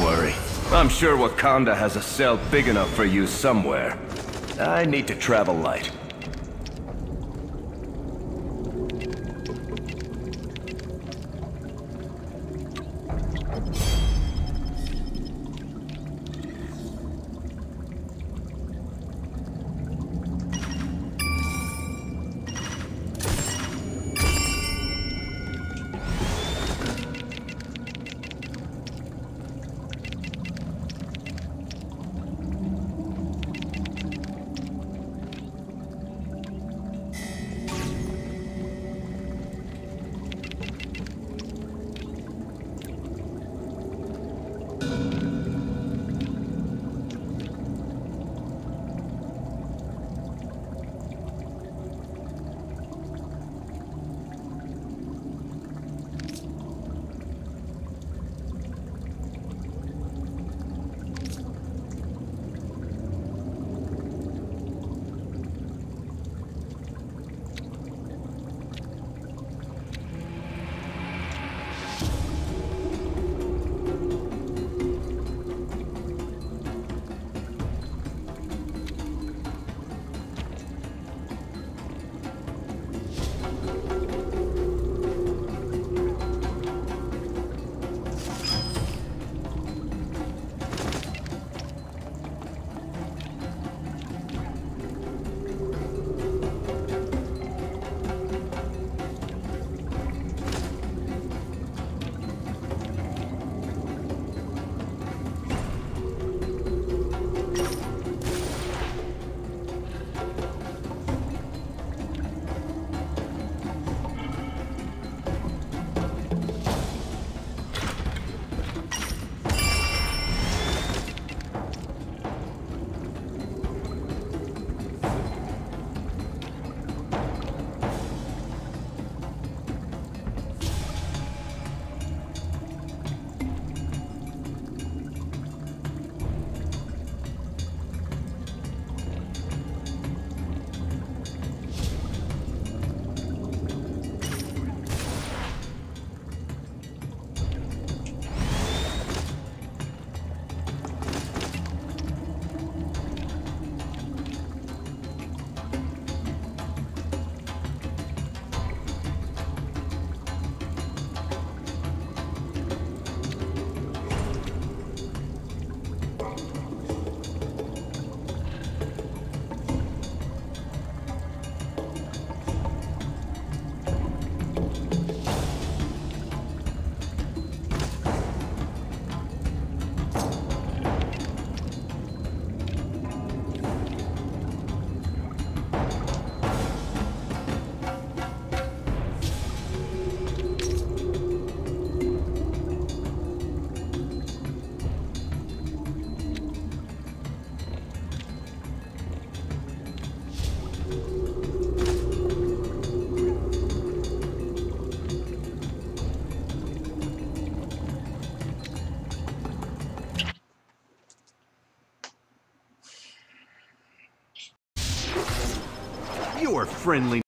worry. I'm sure Wakanda has a cell big enough for you somewhere. I need to travel light. Your friendly